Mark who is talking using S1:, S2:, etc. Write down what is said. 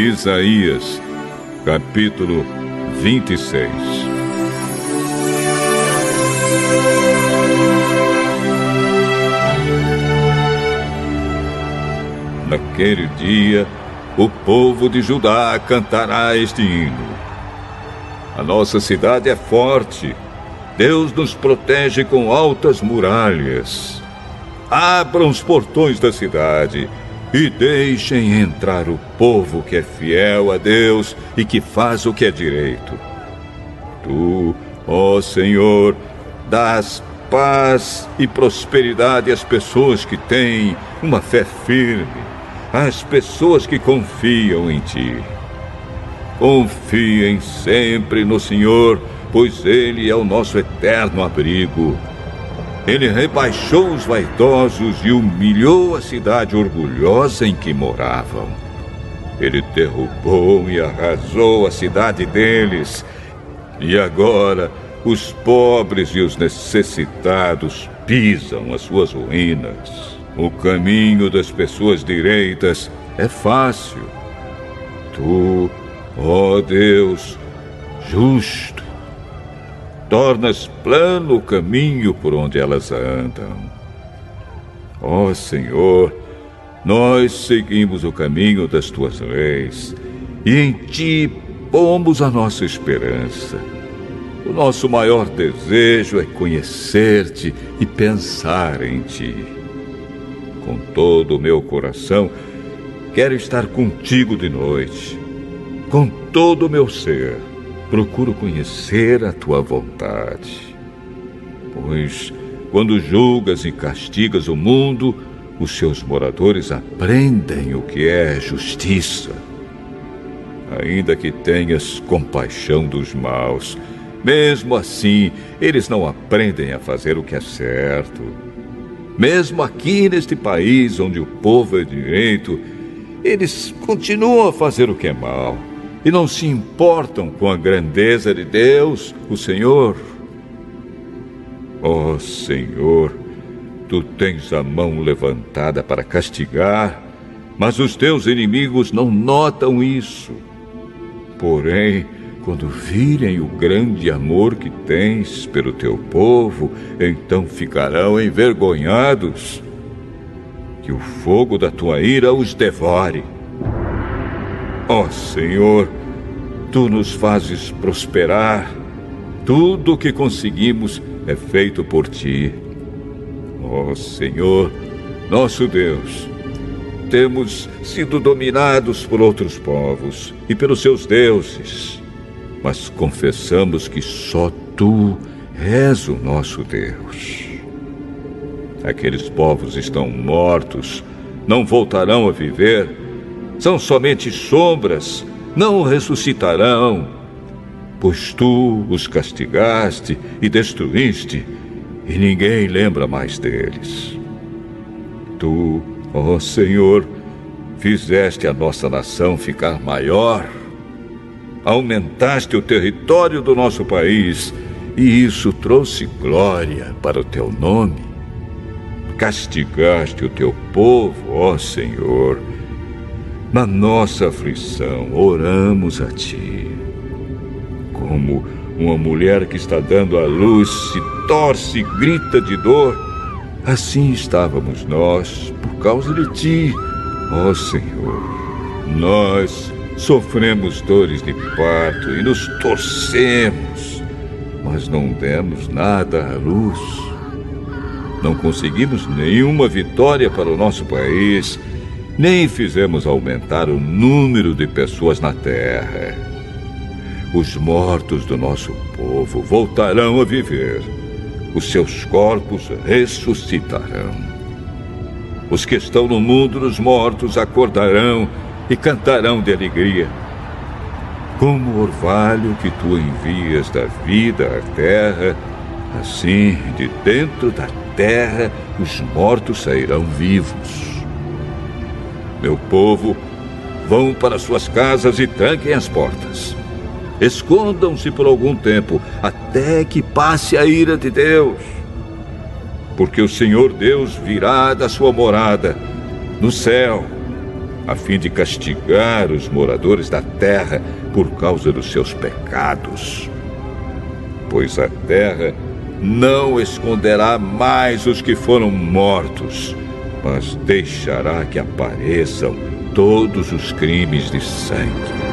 S1: Isaías, capítulo 26. Naquele dia, o povo de Judá cantará este hino. A nossa cidade é forte. Deus nos protege com altas muralhas. Abram os portões da cidade e deixem entrar o povo que é fiel a Deus e que faz o que é direito. Tu, ó Senhor, dás paz e prosperidade às pessoas que têm uma fé firme, às pessoas que confiam em Ti. Confiem sempre no Senhor, pois Ele é o nosso eterno abrigo. Ele rebaixou os vaidosos e humilhou a cidade orgulhosa em que moravam. Ele derrubou e arrasou a cidade deles. E agora os pobres e os necessitados pisam as suas ruínas. O caminho das pessoas direitas é fácil. Tu, ó Deus, justo, tornas plano o caminho por onde elas andam. Ó oh, Senhor, nós seguimos o caminho das tuas leis e em ti pomos a nossa esperança. O nosso maior desejo é conhecer-te e pensar em ti. Com todo o meu coração, quero estar contigo de noite, com todo o meu ser procuro conhecer a tua vontade. Pois, quando julgas e castigas o mundo, os seus moradores aprendem o que é justiça. Ainda que tenhas compaixão dos maus, mesmo assim, eles não aprendem a fazer o que é certo. Mesmo aqui neste país onde o povo é direito, eles continuam a fazer o que é mal e não se importam com a grandeza de Deus, o Senhor. Ó oh, Senhor, tu tens a mão levantada para castigar, mas os teus inimigos não notam isso. Porém, quando virem o grande amor que tens pelo teu povo, então ficarão envergonhados. Que o fogo da tua ira os devore Ó oh, Senhor, tu nos fazes prosperar. Tudo o que conseguimos é feito por ti. Ó oh, Senhor, nosso Deus, temos sido dominados por outros povos e pelos seus deuses, mas confessamos que só tu és o nosso Deus. Aqueles povos estão mortos, não voltarão a viver são somente sombras, não ressuscitarão. Pois tu os castigaste e destruíste, e ninguém lembra mais deles. Tu, ó Senhor, fizeste a nossa nação ficar maior, aumentaste o território do nosso país, e isso trouxe glória para o teu nome. Castigaste o teu povo, ó Senhor, na nossa aflição, oramos a Ti. Como uma mulher que está dando à luz se torce e grita de dor, assim estávamos nós por causa de Ti, ó Senhor. Nós sofremos dores de parto e nos torcemos, mas não demos nada à luz. Não conseguimos nenhuma vitória para o nosso país nem fizemos aumentar o número de pessoas na terra. Os mortos do nosso povo voltarão a viver. Os seus corpos ressuscitarão. Os que estão no mundo dos mortos acordarão e cantarão de alegria. Como o orvalho que tu envias da vida à terra, assim de dentro da terra os mortos sairão vivos. Meu povo, vão para suas casas e tranquem as portas. Escondam-se por algum tempo, até que passe a ira de Deus. Porque o Senhor Deus virá da sua morada no céu. a fim de castigar os moradores da terra por causa dos seus pecados. Pois a terra não esconderá mais os que foram mortos, mas deixará que apareçam todos os crimes de sangue.